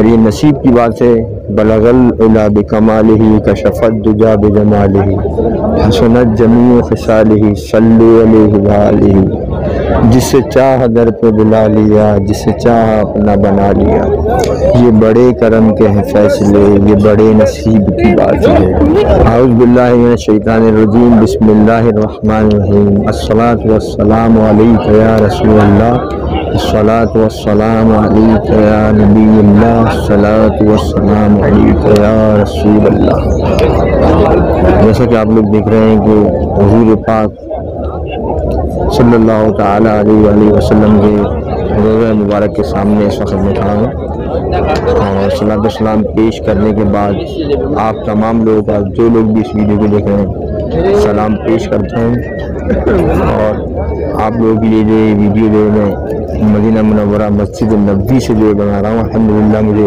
اور یہ نصیب کی بات ہے بلغل الا بکمال ہی کشفت دجا بجمال ہی حسنت جمیع خسال ہی صلو علیہ وآلہ، جس سے چاہ در پہ بلا لیا، جس سے چاہ اپنا بنا لیا۔ یہ بڑے کرم کے ہیں فیصلے، یہ بڑے نصیب کی بات ہے۔ اعوذ باللہ من الشیطان الرجیم، بسم اللہ الرحمن الرحیم۔ الصلاة والسلام علیکہ یا رسول اللہ۔ الصلاة والسلام علیکہ یا نبی اللہ الصلاة والسلام علیکہ یا رسول اللہ جیسا کہ آپ لوگ دیکھ رہے ہیں کہ حضور پاک صلی اللہ تعالیٰ علیہ وآلہ وسلم کے روزہ مبارک کے سامنے اس وقت میں کھڑا ہوں۔ اور صلاح السلام پیش کرنے کے بعد آپ تمام لوگوں کا جو لوگ بھی اس ویڈیو کو دیکھ رہے ہیں، سلام پیش کرتا ہوں۔ اور آپ لوگوں کے لیے جو یہ ویڈیو جو میں مدینہ منورہ مسجد النبی سے جو بنا رہا ہوں۔ الحمدللہ مجھے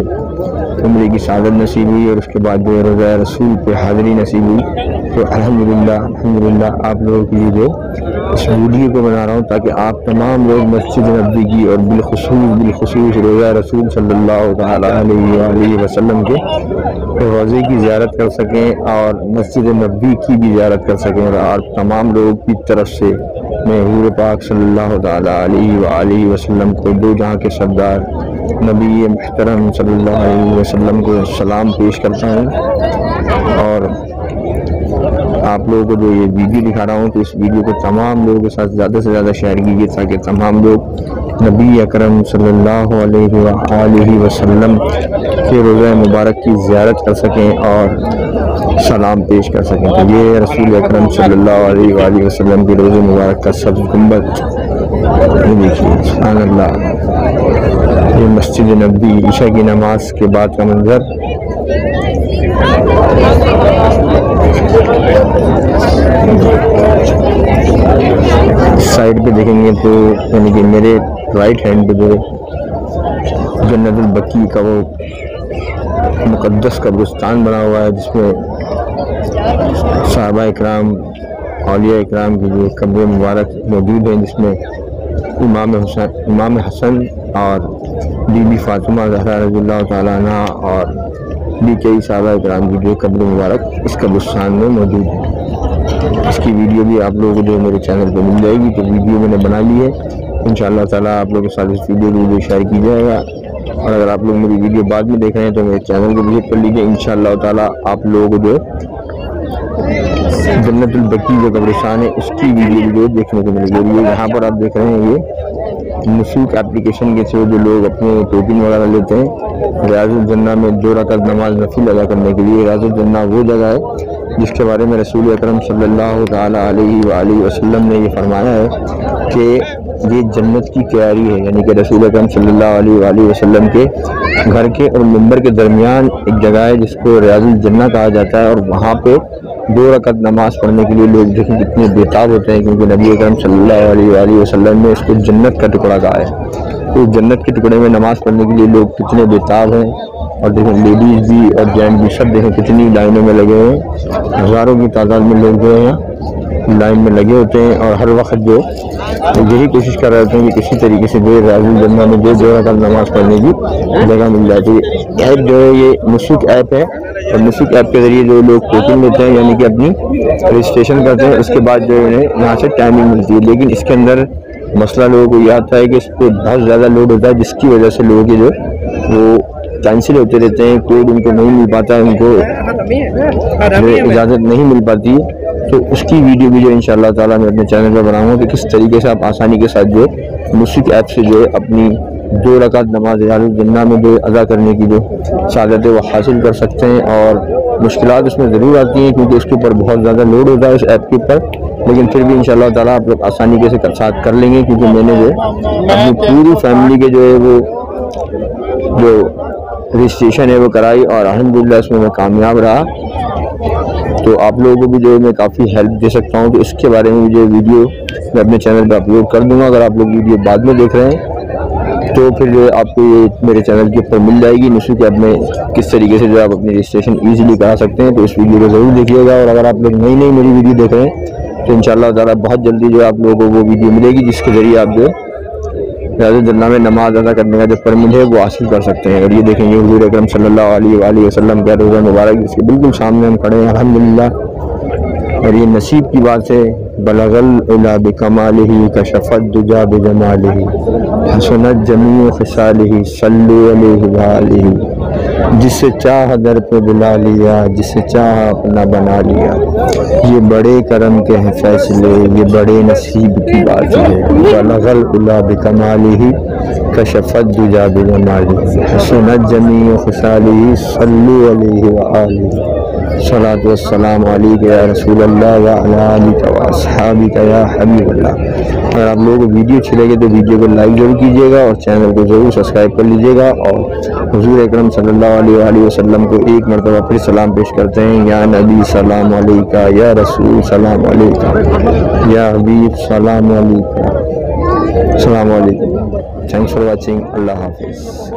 عمرے کی سعادت نصیب ہوئی اور اس کے بعد جو روزہ رسول پہ حاضری نصیب ہوئی۔ تو الحمدللہ الحمدللہ آپ لوگوں کے لیے جو اس ویڈیو کو بنا رہا ہوں تاکہ آپ تمام لوگ مسجد نبی کی اور بالخصوص بالخصوص روزہ رسول صلی اللہ تعالیٰ علیہ وآلہ وسلم کے روزے کی زیارت کر سکیں اور مسجد نبی کی بھی زیارت کر سکیں اور تمام لوگوں کی طرف سے میں حور پاک صلی اللہ تعالیٰ علیہ وآلہ وسلم کو دو جہاں کے سردار نبی محترم صلی اللہ علیہ وسلم کو سلام پیش کرتا ہوں اور آپ لوگوں کو جو یہ ویڈیو دکھا رہا ہوں تو اس ویڈیو کو تمام لوگوں کے ساتھ زیادہ سے زیادہ شیئر کیجیے تاکہ تمام لوگ نبی اکرم صلی اللہ علیہ وآلہ وسلم کے روزہ مبارک کی زیارت کر سکیں اور سلام پیش کر سکیں۔ تو یہ رسول اکرم صلی اللہ علیہ وآلہ وسلم کے روزہ مبارک کا سب گنبد۔ دیکھیے، سبحان اللہ۔ یہ مسجد نبی عشاء کی نماز کے بعد کا منظر۔ سائڈ پہ دیکھیں گے تو یعنی کہ میرے رائٹ ہینڈ پہ جو جنت البقی کا وہ مقدس قبرستان بنا ہوا ہے، جس میں صحابہ اکرام، اولیاء اکرام کی جو قبر مبارک موجود ہیں، جس میں امام حسن امام حسن اور بی بی فاطمہ زہرا رضی اللہ تعالیٰ عنہ اور بھی کئی صحابہ اکرام کی جو قبر مبارک اس قبرستان میں موجود ہے اس کی ویڈیو بھی آپ لوگوں کو جو میرے چینل پہ مل جائے گی، تو ویڈیو میں نے بنا لی ہے۔ ان شاء اللہ تعالیٰ آپ لوگوں کے ساتھ اس ویڈیو کو بھی شیئر کی جائے گا۔ اور اگر آپ لوگ میری ویڈیو بعد میں دیکھ رہے ہیں تو میرے چینل کو وزٹ کر لیجیے ان شاء اللہ تعالیٰ آپ لوگوں کو جو جنت البقی جو قبرستان ہے، اس کی ویڈیو بھی دیکھنے کو ملے گی۔ یہاں پر آپ دیکھ رہے ہیں، یہ مسوق اپلیکیشن کے تھرو جو لوگ اپنے ٹوکن وغیرہ لیتے ہیں۔ ریاض الجنہ میں دو رکعت نماز نفل ادا کرنے کے لیے ریاض الجنہ وہ جگہ ہے جس کے بارے میں رسول اکرم صلی اللہ تعالیٰ علیہ وآلہ وسلم نے یہ فرمایا ہے کہ یہ جنت کی تیاری ہے یعنی کہ رسول اکرم صلی اللہ علیہ وآلہ وسلم کے گھر کے اور ممبر کے درمیان ایک جگہ ہے جس کو ریاض الجنہ کہا جاتا ہے اور وہاں پہ دو رکعت نماز پڑھنے کے لیے لوگ دیکھیں کتنے بےتاب ہوتے ہیں کیونکہ نبی اکرم صلی اللہ علیہ وآلہ وسلم نے اس کو جنت کا ٹکڑا کہا ہے۔ تو جنت کے ٹکڑے میں نماز پڑھنے کے لیے لوگ کتنے بےتاب ہیں اور دیکھیں لیڈیز بھی اور جینٹ بھی سب دیکھیں کتنی لائنوں میں لگے ہوئے ہیں، ہزاروں کی تعداد میں لوگ جو ہیں۔ لائن میں لگے ہوتے ہیں اور ہر وقت جو یہی کوشش کر رہے ہوتے ہیں کہ کسی طریقے سے جو راز الجنہ میں جو جو رکعت نماز پڑھنے کی جگہ مل جاتی ہے۔ ایپ جو ہے یہ مشق ایپ ہے اور مسک ایپ کے ذریعے جو لوگ کوچنگ لیتے ہیں یعنی کہ اپنی رجسٹریشن کرتے ہیں اس کے بعد جو انہیں یہاں سے ٹائمنگ ملتی ہے۔ لیکن اس کے اندر مسئلہ لوگوں کو یہ آتا ہے کہ اس پہ بہت زیادہ لوڈ ہوتا ہے جس کی وجہ سے لوگوں کے جو وہ کینسل ہوتے رہتے ہیں۔ کوڈ ان کو نہیں مل پاتا ان کو اجازت نہیں مل پاتی۔ تو اس کی ویڈیو بھی جو ان شاء اللہ تعالیٰ میں اپنے چینل پہ بناؤں گا کہ کس طریقے سے آپ آسانی کے ساتھ جو مسک ایپ سے جو ہے اپنی دو رکعت نماز الجنہ میں جو ادا کرنے کی جو سعادت ہے وہ حاصل کر سکتے ہیں اور مشکلات اس میں ضرور آتی ہیں کیونکہ اس کے اوپر بہت زیادہ لوڈ ہوتا ہے اس ایپ کے اوپر، لیکن پھر بھی انشاءاللہ تعالیٰ آپ لوگ آسانی کے ساتھ کر لیں گے کیونکہ میں نے جو اپنی پوری فیملی کے جو ہے وہ جو رجسٹریشن ہے وہ کرائی اور الحمدللہ اس میں میں کامیاب رہا۔ تو آپ لوگوں کو بھی جو میں کافی ہیلپ دے سکتا ہوں تو اس کے بارے میں جو ویڈیو میں اپنے چینل پہ اپلوڈ کر دوں گا۔ اگر آپ لوگ ویڈیو بعد میں دیکھ رہے ہیں تو پھر جو ہے آپ کو یہ میرے چینل کے اوپر مل جائے گی۔ نسو کے میں کس طریقے سے جو آپ اپنی رجسٹریشن ایزیلی کرا سکتے ہیں تو اس ویڈیو کو ضرور دیکھیے گا۔ اور اگر آپ لوگ نئی نئی میری ویڈیو دیکھ رہے ہیں تو انشاءاللہ تعالیٰ بہت جلدی جو آپ لوگوں کو وہ ویڈیو ملے گی جس کے ذریعے آپ جو ریاض اللہ میں نماز ادا کرنے کا جو پرمٹ ہے وہ حاصل کر سکتے ہیں۔ اور یہ دیکھیں گے حضور اکرم صلی اللہ علیہ وآلہ وسلم کا روزہ مبارک جس کے بالکل سامنے ہم کھڑے ہیں۔ الحمدللہ۔ اور یہ نصیب کی بات ہے، بلغل الا بکمال ہی کشفت دجا بجمالہ حسنت جمیع خصالہ صلو علیہ وآلہ۔ جس سے چاہ در پہ بلا لیا، جس سے چاہ اپنا بنا لیا۔ یہ بڑے کرم کے ہیں فیصلے، یہ بڑے نصیب کی بات ہے۔ بلغ العلا بکمالہ کشفت دجا بجمالہ حسنت جمیع خصالہ صلو علیہ وآلہ صلاۃ والسلام علیک یا رسول اللہ وعلی آلک و یا حبیب اللہ اگر آپ لوگوں کو ویڈیو اچھی لگے تو ویڈیو کو لائک ضرور کیجیے گا اور چینل کو ضرور سبسکرائب کر لیجیے گا اور حضور اکرم صلی اللہ علیہ وآلہ وسلم کو ایک مرتبہ پھر سلام پیش کرتے ہیں۔ یا نبی، سلام علیکہ۔ یا رسول، سلام علیکہ۔ یا حبیب، سلام علیکہ۔ السلام علیکم۔ تھینکس فار واچنگ اللہ حافظ۔